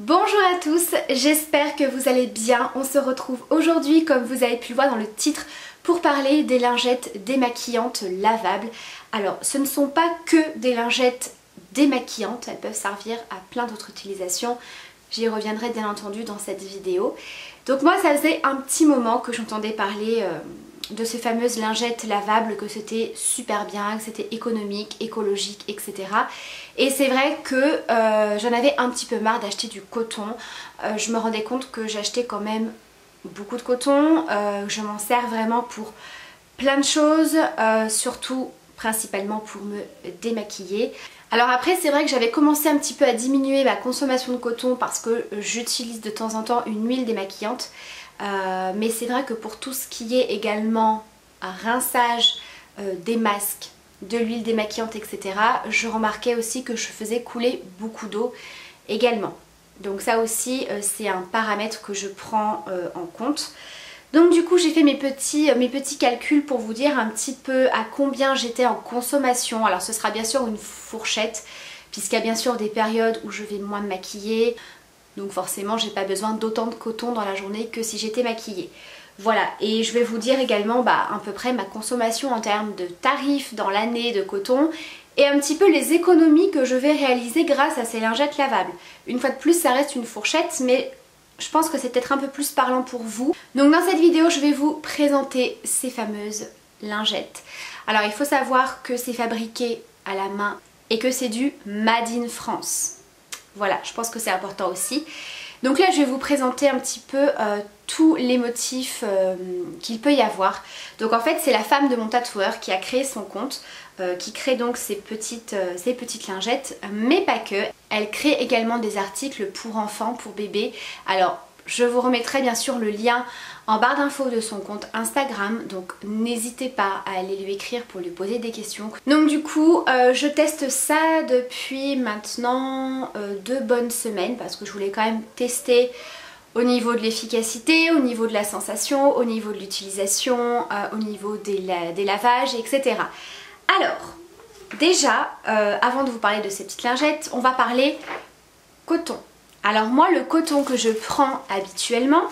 Bonjour à tous, j'espère que vous allez bien. On se retrouve aujourd'hui, comme vous avez pu le voir dans le titre, pour parler des lingettes démaquillantes lavables. Alors, ce ne sont pas que des lingettes démaquillantes, elles peuvent servir à plein d'autres utilisations. J'y reviendrai bien entendu dans cette vidéo. Donc moi, ça faisait un petit moment que j'entendais parler... Euh, de ces fameuses lingettes lavables que c'était super bien, que c'était économique, écologique, etc. Et c'est vrai que euh, j'en avais un petit peu marre d'acheter du coton. Euh, je me rendais compte que j'achetais quand même beaucoup de coton. Euh, je m'en sers vraiment pour plein de choses, surtout principalement pour me démaquiller. Alors après c'est vrai que j'avais commencé un petit peu à diminuer ma consommation de coton parce que j'utilise de temps en temps une huile démaquillante. Euh, mais c'est vrai que pour tout ce qui est également rinçage euh, des masques, de l'huile démaquillante, etc., je remarquais aussi que je faisais couler beaucoup d'eau également. Donc ça aussi, euh, c'est un paramètre que je prends en compte. Donc du coup j'ai fait mes petits, mes petits calculs pour vous dire un petit peu à combien j'étais en consommation. Alors ce sera bien sûr une fourchette puisqu'il y a bien sûr des périodes où je vais moins me maquiller, donc forcément j'ai pas besoin d'autant de coton dans la journée que si j'étais maquillée. Voilà, et je vais vous dire également bah, à peu près ma consommation en termes de tarifs dans l'année de coton et un petit peu les économies que je vais réaliser grâce à ces lingettes lavables. Une fois de plus ça reste une fourchette mais je pense que c'est peut-être un peu plus parlant pour vous. Donc dans cette vidéo je vais vous présenter ces fameuses lingettes. Alors il faut savoir que c'est fabriqué à la main et que c'est du Made in France. Voilà, je pense que c'est important aussi. Donc là, je vais vous présenter un petit peu euh, tous les motifs euh, qu'il peut y avoir. Donc en fait, c'est la femme de mon tatoueur qui a créé son compte, euh, qui crée donc ces petites, ces petites lingettes, mais pas que. Elle crée également des articles pour enfants, pour bébés. Alors, je vous remettrai bien sûr le lien en barre d'infos de son compte Instagram, donc n'hésitez pas à aller lui écrire pour lui poser des questions. Donc du coup, euh, je teste ça depuis maintenant euh, deux bonnes semaines parce que je voulais quand même tester au niveau de l'efficacité, au niveau de la sensation, au niveau de l'utilisation, euh, au niveau des, des, lavages, etc. Alors, déjà, avant de vous parler de ces petites lingettes, on va parler coton. Alors moi, le coton que je prends habituellement,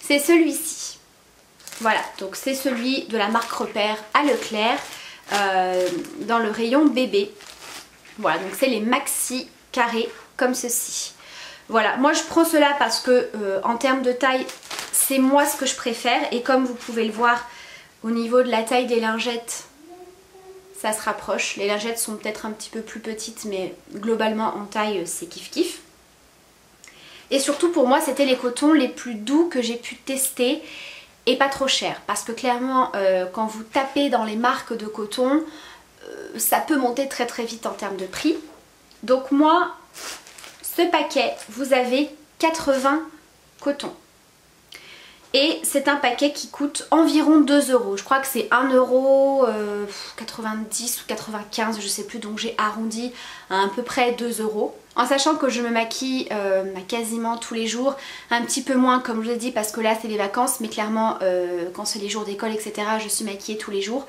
c'est celui-ci. Voilà, donc c'est celui de la marque Repère à Leclerc euh, dans le rayon bébé. Voilà, donc c'est les maxi carrés comme ceci. Voilà, moi je prends cela parce que euh, en termes de taille, c'est moi ce que je préfère et comme vous pouvez le voir au niveau de la taille des lingettes, ça se rapproche. Les lingettes sont peut-être un petit peu plus petites mais globalement en taille c'est kiff kiff. Et surtout pour moi c'était les cotons les plus doux que j'ai pu tester et pas trop chers. Parce que clairement euh, quand vous tapez dans les marques de coton, euh, ça peut monter très très vite en termes de prix. Donc moi, ce paquet, vous avez 80 cotons. Et c'est un paquet qui coûte environ 2 euros. Je crois que c'est 1 euro 90 ou 95, je sais plus. Donc j'ai arrondi à à peu près 2 euros. En sachant que je me maquille euh, quasiment tous les jours, un petit peu moins comme je l'ai dit parce que là c'est les vacances, mais clairement euh, quand c'est les jours d'école etc je suis maquillée tous les jours.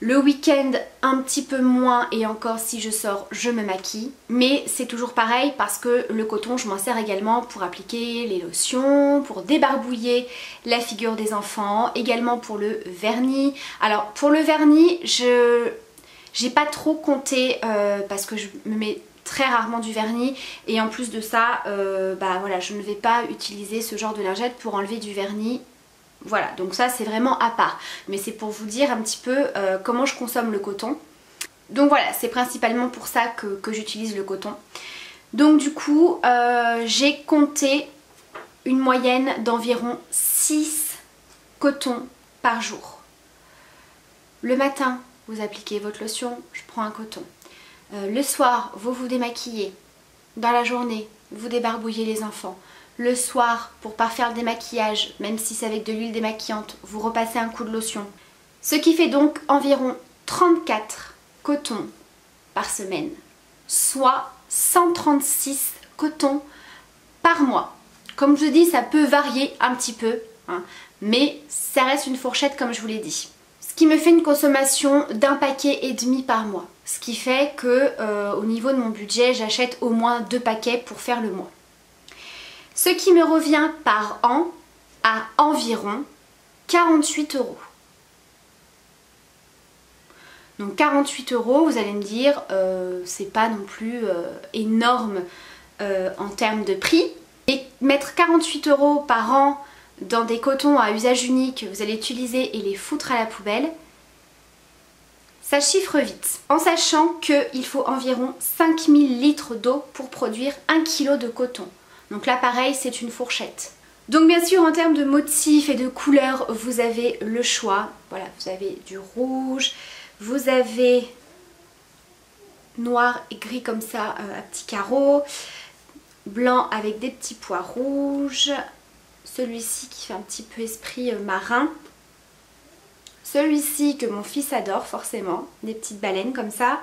Le week-end un petit peu moins et encore si je sors je me maquille mais c'est toujours pareil parce que le coton je m'en sers également pour appliquer les lotions, pour débarbouiller la figure des enfants, également pour le vernis. Alors pour le vernis je j'ai pas trop compté euh, parce que je me mets très rarement du vernis et en plus de ça euh, bah voilà je ne vais pas utiliser ce genre de lingette pour enlever du vernis voilà, donc ça c'est vraiment à part. Mais c'est pour vous dire un petit peu euh, comment je consomme le coton. Donc voilà, c'est principalement pour ça que, j'utilise le coton. Donc du coup, euh, j'ai compté une moyenne d'environ 6 cotons par jour. Le matin, vous appliquez votre lotion, je prends un coton. Euh, le soir, vous vous démaquillez. Dans la journée, vous débarbouillez les enfants. Le soir, pour pas faire le démaquillage, même si c'est avec de l'huile démaquillante, vous repassez un coup de lotion. Ce qui fait donc environ 34 cotons par semaine, soit 136 cotons par mois. Comme je dis, ça peut varier un petit peu, hein, mais ça reste une fourchette comme je vous l'ai dit. Ce qui me fait une consommation d'un paquet et demi par mois. Ce qui fait que euh, au niveau de mon budget, j'achète au moins deux paquets pour faire le mois. Ce qui me revient par an à environ 48 euros. Donc 48 euros, vous allez me dire, euh, c'est pas non plus euh, énorme en termes de prix. Et mettre 48 euros par an dans des cotons à usage unique que vous allez utiliser et les foutre à la poubelle, ça chiffre vite. En sachant qu'il faut environ 5000 litres d'eau pour produire 1 kg de coton. Donc là pareil c'est une fourchette. Donc bien sûr en termes de motifs et de couleurs vous avez le choix. Voilà vous avez du rouge, vous avez noir et gris comme ça euh, à petits carreaux, blanc avec des petits pois rouges, celui-ci qui fait un petit peu esprit euh, marin. Celui-ci que mon fils adore forcément, des petites baleines comme ça.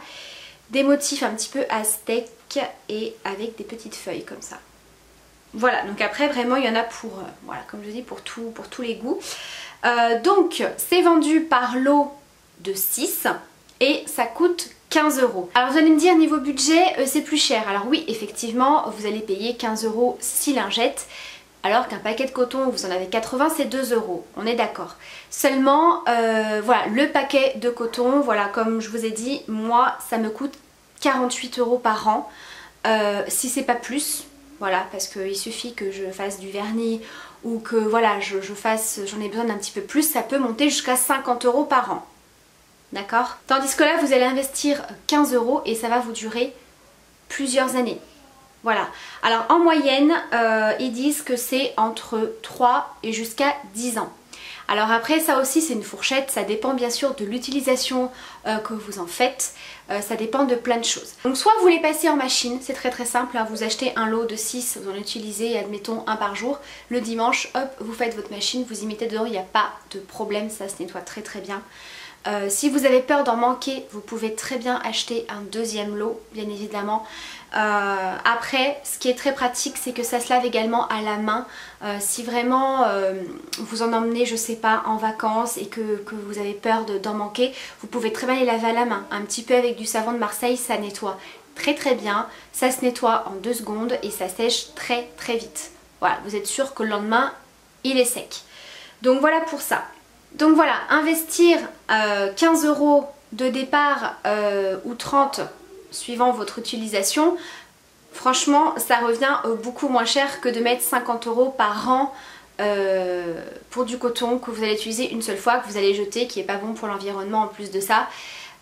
Des motifs un petit peu aztèques et avec des petites feuilles comme ça. Voilà, donc après vraiment il y en a pour, euh, voilà, comme je dis, pour, tout, pour tous les goûts. Euh, donc c'est vendu par lot de 6 et ça coûte 15 euros. Alors vous allez me dire niveau budget c'est plus cher. Alors oui effectivement vous allez payer 15 euros 6 lingettes alors qu'un paquet de coton, vous en avez 80, c'est 2 euros. On est d'accord. Seulement, euh, voilà, le paquet de coton, voilà, comme je vous ai dit, moi, ça me coûte 48 euros par an. Euh, si c'est pas plus, voilà, parce qu'il suffit que je fasse du vernis ou que voilà, je, fasse, j'en ai besoin d'un petit peu plus, ça peut monter jusqu'à 50 euros par an. D'accord? Tandis que là, vous allez investir 15 euros et ça va vous durer plusieurs années. Voilà. Alors en moyenne, euh, ils disent que c'est entre 3 et jusqu'à 10 ans. Alors après ça aussi c'est une fourchette, ça dépend bien sûr de l'utilisation euh, que vous en faites, euh, ça dépend de plein de choses. Donc soit vous les passez en machine, c'est très très simple, hein. vous achetez un lot de 6, vous en utilisez admettons un par jour, le dimanche hop vous faites votre machine, vous y mettez dedans, il n'y a pas de problème, ça se nettoie très très bien. si vous avez peur d'en manquer, vous pouvez très bien acheter un deuxième lot, bien évidemment. Euh, après, ce qui est très pratique, c'est que ça se lave également à la main. Euh, si vraiment euh, vous en emmenez, je sais pas, en vacances et que, vous avez peur d'en manquer, vous pouvez très bien les laver à la main. Un petit peu avec du savon de Marseille, ça nettoie très très bien. Ça se nettoie en deux secondes et ça sèche très très vite. Voilà, vous êtes sûr que le lendemain, il est sec. Donc voilà pour ça. Donc voilà, investir 15 euros de départ ou 30 suivant votre utilisation, franchement ça revient euh, beaucoup moins cher que de mettre 50 euros par an euh, pour du coton que vous allez utiliser une seule fois, que vous allez jeter, qui est pas bon pour l'environnement en plus de ça.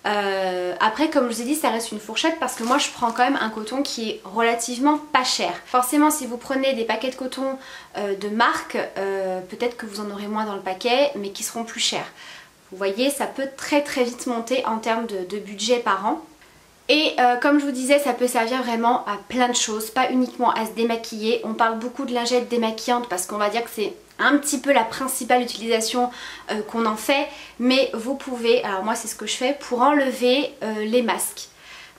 Euh, après comme je vous ai dit ça reste une fourchette parce que moi je prends quand même un coton qui est relativement pas cher. Forcément si vous prenez des paquets de coton de marque peut-être que vous en aurez moins dans le paquet mais qui seront plus chers. Vous voyez ça peut très très vite monter en termes de budget par an. Et euh, comme je vous disais, ça peut servir vraiment à plein de choses, pas uniquement à se démaquiller. On parle beaucoup de lingettes démaquillantes parce qu'on va dire que c'est un petit peu la principale utilisation euh, qu'on en fait. Mais vous pouvez, alors moi c'est ce que je fais, pour enlever euh, les masques.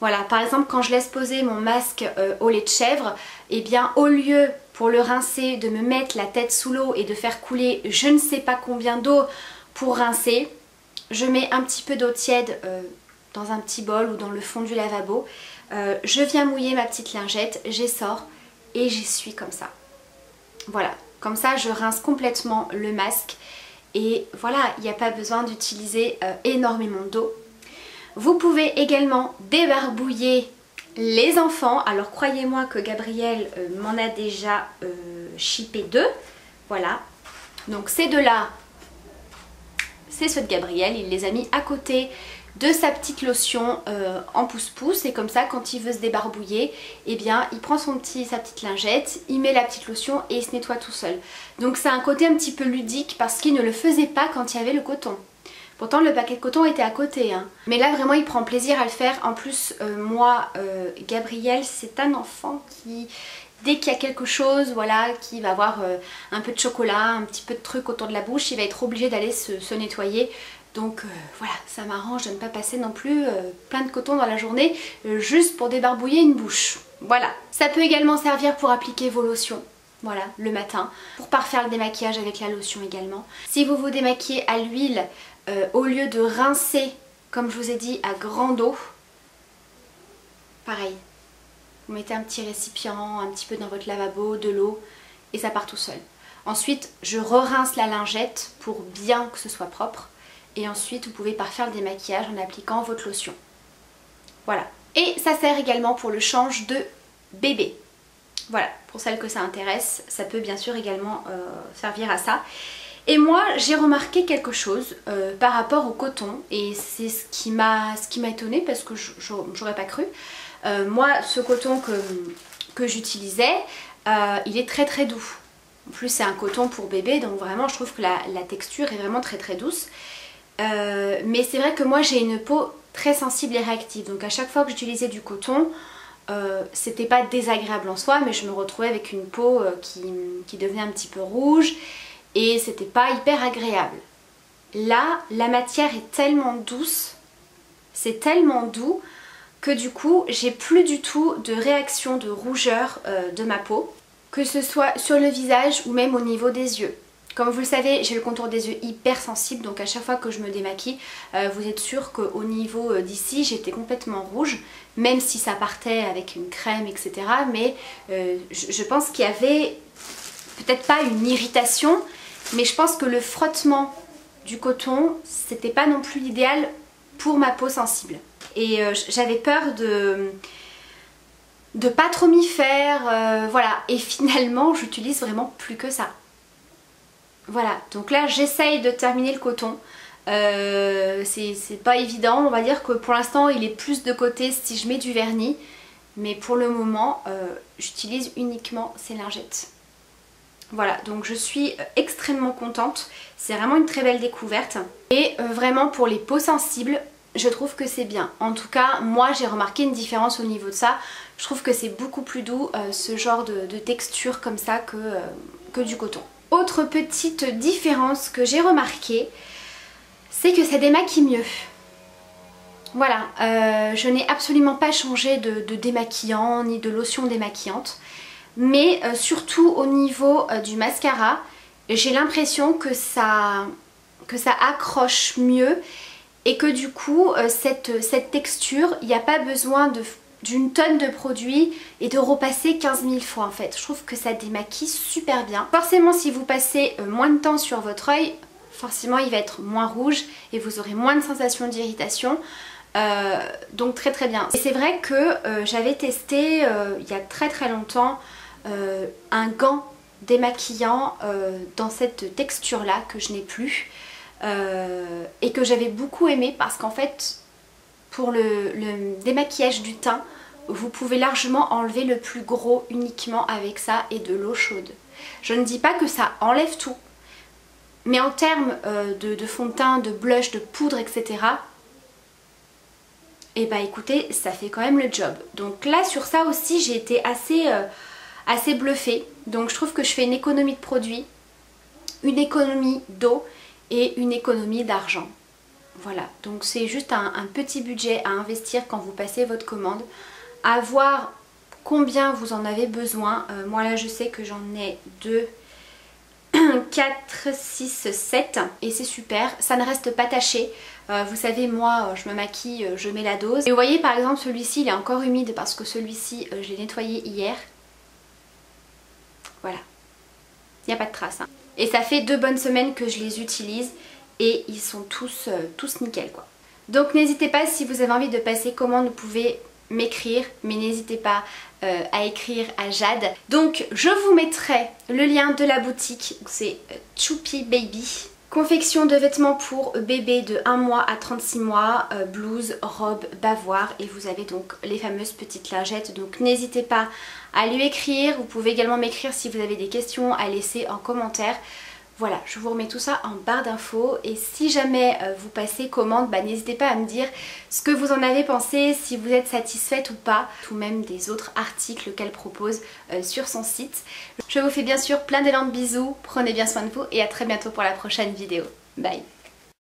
Voilà, par exemple quand je laisse poser mon masque au lait de chèvre, et eh bien au lieu pour le rincer de me mettre la tête sous l'eau et de faire couler je ne sais pas combien d'eau pour rincer, je mets un petit peu d'eau tiède dans un petit bol ou dans le fond du lavabo. Euh, je viens mouiller ma petite lingette, j'essore et j'essuie comme ça. Voilà, comme ça je rince complètement le masque et voilà, il n'y a pas besoin d'utiliser euh, énormément d'eau. Vous pouvez également débarbouiller les enfants. Alors croyez-moi que Gabriel euh, m'en a déjà chippé deux. Voilà. Donc ces deux-là, c'est ceux de Gabriel. Il les a mis à côté de sa petite lotion euh, en pouce-pouce et comme ça quand il veut se débarbouiller eh bien il prend son petit, sa petite lingette, il met la petite lotion et il se nettoie tout seul. Donc c'est un côté un petit peu ludique parce qu'il ne le faisait pas quand il y avait le coton. Pourtant le paquet de coton était à côté. Hein. Mais là vraiment il prend plaisir à le faire. En plus euh, moi, euh, Gabriel c'est un enfant qui dès qu'il y a quelque chose, voilà, qui va avoir un peu de chocolat, un petit peu de truc autour de la bouche, il va être obligé d'aller se, nettoyer. Donc euh, voilà, ça m'arrange de ne pas passer non plus euh, plein de coton dans la journée euh, juste pour débarbouiller une bouche. Voilà. Ça peut également servir pour appliquer vos lotions. Voilà, le matin, pour parfaire le démaquillage avec la lotion également. Si vous vous démaquillez à l'huile, euh, au lieu de rincer, comme je vous ai dit, à grande eau, pareil, vous mettez un petit récipient, un petit peu dans votre lavabo, de l'eau, et ça part tout seul. Ensuite, je re-rince la lingette pour bien que ce soit propre. Et ensuite, vous pouvez parfaire le démaquillage en appliquant votre lotion. Voilà. Et ça sert également pour le change de bébé. Voilà, pour celles que ça intéresse, ça peut bien sûr également euh, servir à ça. Et moi, j'ai remarqué quelque chose euh, par rapport au coton, et c'est ce qui m'a étonné parce que j'aurais pas cru. Euh, moi, ce coton que, j'utilisais, il est très très doux. En plus, c'est un coton pour bébé, donc vraiment, je trouve que la, texture est vraiment très très douce. mais c'est vrai que moi, j'ai une peau très sensible et réactive, donc à chaque fois que j'utilisais du coton, euh, c'était pas désagréable en soi mais je me retrouvais avec une peau euh, qui, devenait un petit peu rouge et c'était pas hyper agréable. Là, la matière est tellement douce, c'est tellement doux que du coup j'ai plus du tout de réaction de rougeur euh, de ma peau, que ce soit sur le visage ou même au niveau des yeux. Comme vous le savez, j'ai le contour des yeux hyper sensible, donc à chaque fois que je me démaquille, euh, vous êtes sûr qu'au niveau euh, d'ici, j'étais complètement rouge, même si ça partait avec une crème, etc. Mais euh, je, pense qu'il y avait peut-être pas une irritation, mais je pense que le frottement du coton, c'était pas non plus l'idéal pour ma peau sensible. Et j'avais peur de de pas trop m'y faire, voilà. Et finalement, j'utilise vraiment plus que ça. Voilà, donc là j'essaye de terminer le coton. Euh, c'est pas évident, on va dire que pour l'instant il est plus de côté si je mets du vernis. Mais pour le moment, euh, j'utilise uniquement ces lingettes. Voilà, donc je suis extrêmement contente. C'est vraiment une très belle découverte. Et euh, vraiment pour les peaux sensibles, je trouve que c'est bien. En tout cas, moi j'ai remarqué une différence au niveau de ça. Je trouve que c'est beaucoup plus doux ce genre de, texture comme ça que, que du coton. Autre petite différence que j'ai remarqué, c'est que ça démaquille mieux. Voilà, euh, je n'ai absolument pas changé de, démaquillant ni de lotion démaquillante. Mais euh, surtout au niveau euh, du mascara, j'ai l'impression que ça accroche mieux et que du coup cette, cette texture, il n'y a pas besoin d'une tonne de produits et de repasser 15 000 fois en fait. Je trouve que ça démaquille super bien. Forcément si vous passez euh, moins de temps sur votre œil, forcément il va être moins rouge et vous aurez moins de sensation d'irritation. Euh, donc très très bien. Et c'est vrai que euh, j'avais testé il y a très très longtemps un gant démaquillant dans cette texture là que je n'ai plus et que j'avais beaucoup aimé parce qu'en fait pour le, démaquillage du teint, vous pouvez largement enlever le plus gros uniquement avec ça et de l'eau chaude. Je ne dis pas que ça enlève tout, mais en termes euh, de, fond de teint, de blush, de poudre, etc. Et bah écoutez, ça fait quand même le job. Donc là sur ça aussi j'ai été assez, euh, assez bluffée. Donc je trouve que je fais une économie de produits, une économie d'eau et une économie d'argent. Voilà, donc c'est juste un, petit budget à investir quand vous passez votre commande. À voir combien vous en avez besoin. Euh, moi là je sais que j'en ai 2, 4, 6, 7 et c'est super. Ça ne reste pas taché. Euh, vous savez moi euh, je me maquille, je mets la dose. Et vous voyez par exemple celui-ci il est encore humide parce que celui-ci je l'ai nettoyé hier. Voilà. Il n'y a pas de traces. Hein. Et ça fait deux bonnes semaines que je les utilise et ils sont tous, euh, tous nickel quoi. Donc n'hésitez pas si vous avez envie de passer commande, vous pouvez m'écrire, mais n'hésitez pas euh, à écrire à Jade. Donc je vous mettrai le lien de la boutique, c'est euh, Choupi Baby. Confection de vêtements pour bébé de 1 mois à 36 mois, blouse, robe, bavoir et vous avez donc les fameuses petites lingettes. Donc n'hésitez pas à lui écrire, vous pouvez également m'écrire si vous avez des questions à laisser en commentaire. Voilà, je vous remets tout ça en barre d'infos et si jamais euh, vous passez commande, bah, n'hésitez pas à me dire ce que vous en avez pensé, si vous êtes satisfaite ou pas, ou même des autres articles qu'elle propose euh, sur son site. Je vous fais bien sûr plein d'élan de bisous, prenez bien soin de vous et à très bientôt pour la prochaine vidéo. Bye